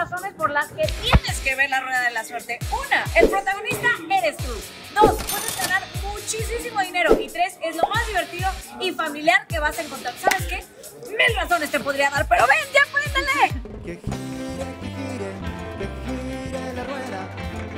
razones por las que tienes que ver la rueda de la suerte. Una, el protagonista eres tú. Dos, puedes ganar muchísimo dinero. Y tres, es lo más divertido y familiar que vas a encontrar. ¿Sabes qué? Mil razones te podría dar, pero ven, ya